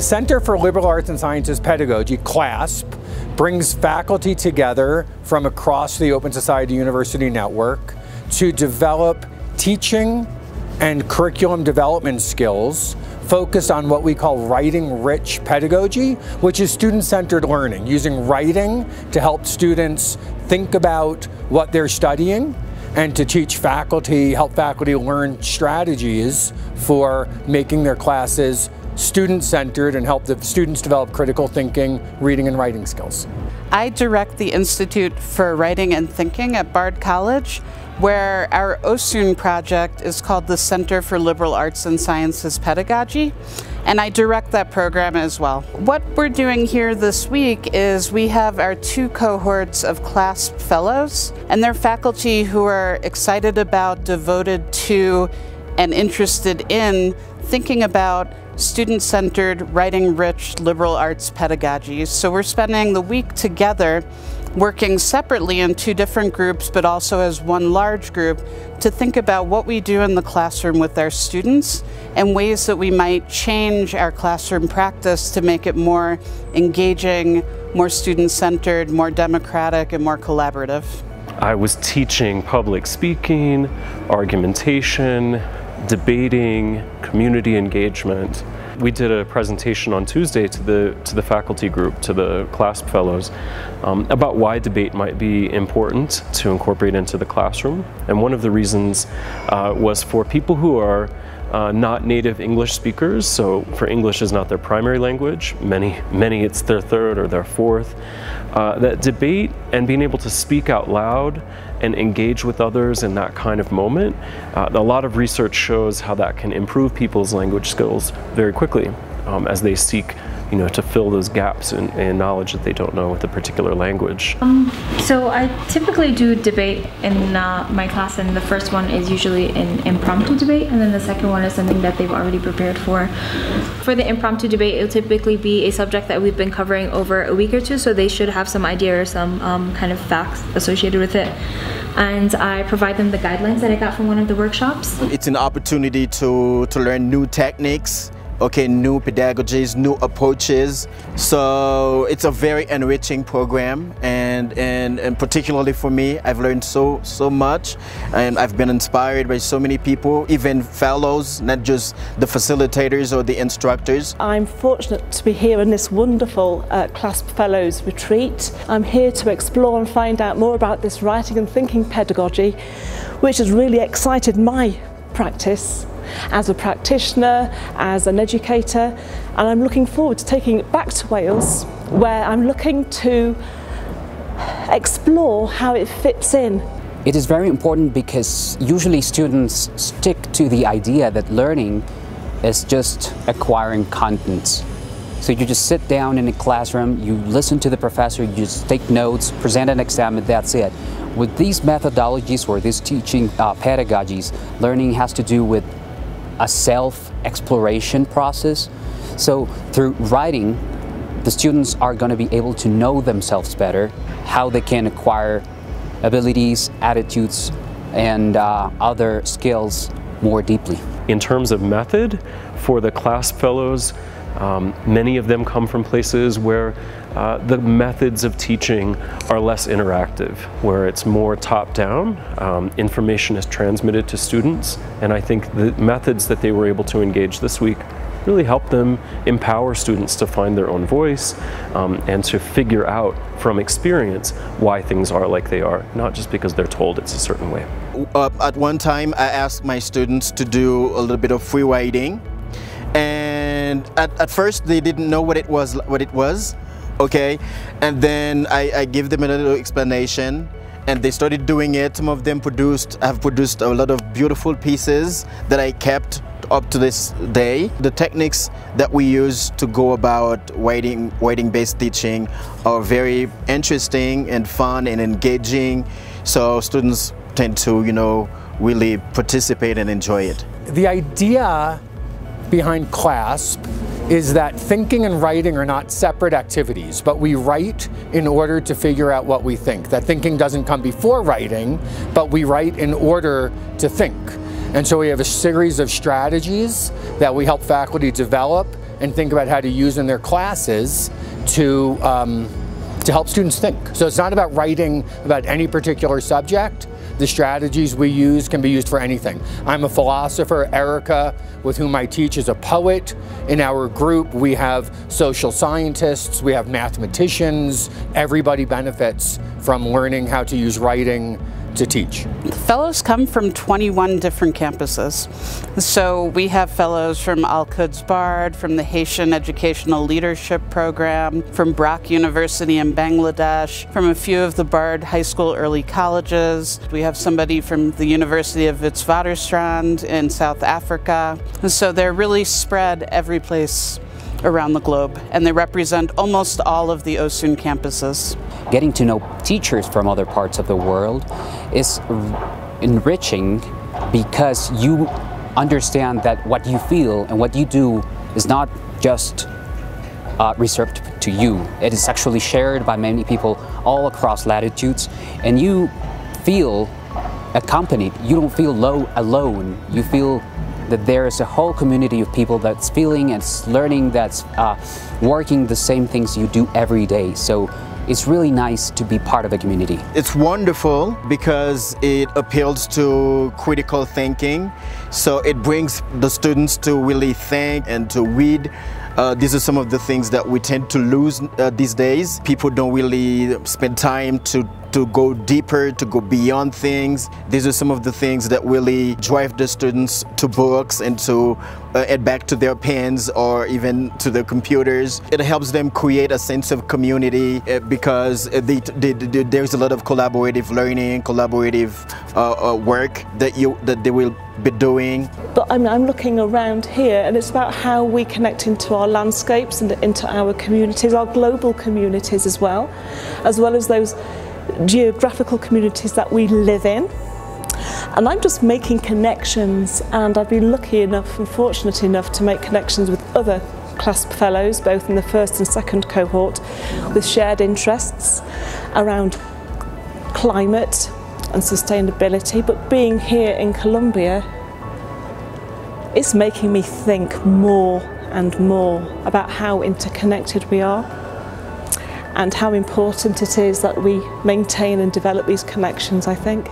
The Center for Liberal Arts and Sciences Pedagogy, CLASP, brings faculty together from across the Open Society University Network to develop teaching and curriculum development skills focused on what we call writing rich pedagogy, which is student centered learning, using writing to help students think about what they're studying and to teach faculty, help faculty learn strategies for making their classes student-centered and help the students develop critical thinking, reading and writing skills. I direct the Institute for Writing and Thinking at Bard College, where our OSUN project is called the Center for Liberal Arts and Sciences Pedagogy, and I direct that program as well. What we're doing here this week is we have our two cohorts of CLASP fellows, and they're faculty who are excited about, devoted to, and interested in thinking about student-centered, writing-rich liberal arts pedagogies. So we're spending the week together working separately in two different groups, but also as one large group, to think about what we do in the classroom with our students and ways that we might change our classroom practice to make it more engaging, more student-centered, more democratic, and more collaborative. I was teaching public speaking, argumentation, debating, community engagement. We did a presentation on Tuesday to the to the faculty group, to the CLASP fellows, um, about why debate might be important to incorporate into the classroom. And one of the reasons uh, was for people who are uh, not native English speakers, so for English is not their primary language, many, many it's their third or their fourth, uh, that debate and being able to speak out loud and engage with others in that kind of moment, uh, a lot of research shows how that can improve people's language skills very quickly um, as they seek you know, to fill those gaps in, in, knowledge that they don't know with a particular language? Um, so I typically do debate in uh, my class, and the first one is usually an impromptu debate, and then the second one is something that they've already prepared for. For the impromptu debate, it'll typically be a subject that we've been covering over a week or two, so they should have some idea or some um, kind of facts associated with it and I provide them the guidelines that I got from one of the workshops. It's an opportunity to, to learn new techniques okay, new pedagogies, new approaches. So it's a very enriching program and, and, and particularly for me, I've learned so, so much and I've been inspired by so many people, even fellows, not just the facilitators or the instructors. I'm fortunate to be here in this wonderful uh, CLASP Fellows retreat. I'm here to explore and find out more about this writing and thinking pedagogy, which has really excited my practice as a practitioner, as an educator, and I'm looking forward to taking it back to Wales where I'm looking to explore how it fits in. It is very important because usually students stick to the idea that learning is just acquiring content. So you just sit down in a classroom, you listen to the professor, you just take notes, present an exam, and that's it. With these methodologies or these teaching uh, pedagogies, learning has to do with a self-exploration process. So through writing, the students are going to be able to know themselves better, how they can acquire abilities, attitudes, and uh, other skills more deeply. In terms of method, for the CLASP fellows, um, many of them come from places where uh, the methods of teaching are less interactive, where it's more top-down, um, information is transmitted to students, and I think the methods that they were able to engage this week really help them empower students to find their own voice um, and to figure out from experience why things are like they are, not just because they're told it's a certain way. Uh, at one time, I asked my students to do a little bit of free writing, and at, at first they didn't know what it was. What it was, okay? And then I, I give them a little explanation and they started doing it. Some of them produced, have produced a lot of beautiful pieces that I kept up to this day. The techniques that we use to go about writing, writing based teaching are very interesting and fun and engaging. So students tend to, you know, really participate and enjoy it. The idea behind CLASP is that thinking and writing are not separate activities, but we write in order to figure out what we think. That thinking doesn't come before writing, but we write in order to think. And so we have a series of strategies that we help faculty develop and think about how to use in their classes to, um, to help students think. So it's not about writing about any particular subject. The strategies we use can be used for anything. I'm a philosopher. Erica, with whom I teach, is a poet. In our group, we have social scientists, we have mathematicians. Everybody benefits from learning how to use writing to teach? Fellows come from 21 different campuses. So we have fellows from Al Quds Bard, from the Haitian Educational Leadership Program, from BRAC University in Bangladesh, from a few of the Bard High School early colleges. We have somebody from the University of Witwatersrand in South Africa. So they're really spread every place around the globe, and they represent almost all of the OSUN campuses. Getting to know teachers from other parts of the world is enriching because you understand that what you feel and what you do is not just uh, reserved to you. It is actually shared by many people all across latitudes, and you feel accompanied. You don't feel low alone. You feel that there is a whole community of people that's feeling and learning, that's uh, working the same things you do every day. So it's really nice to be part of a community. It's wonderful because it appeals to critical thinking. So it brings the students to really think and to read uh, these are some of the things that we tend to lose uh, these days. People don't really spend time to to go deeper, to go beyond things. These are some of the things that really drive the students to books and to uh, add back to their pens or even to their computers. It helps them create a sense of community uh, because they, they, they, there's a lot of collaborative learning, collaborative uh, uh, work that you that they will be doing. But I'm, I'm looking around here and it's about how we connect into our landscapes and into our communities, our global communities as well, as well as those geographical communities that we live in. And I'm just making connections and I've been lucky enough and fortunate enough to make connections with other CLASP fellows, both in the first and second cohort, with shared interests around climate and sustainability. But being here in Colombia is making me think more and more about how interconnected we are and how important it is that we maintain and develop these connections, I think.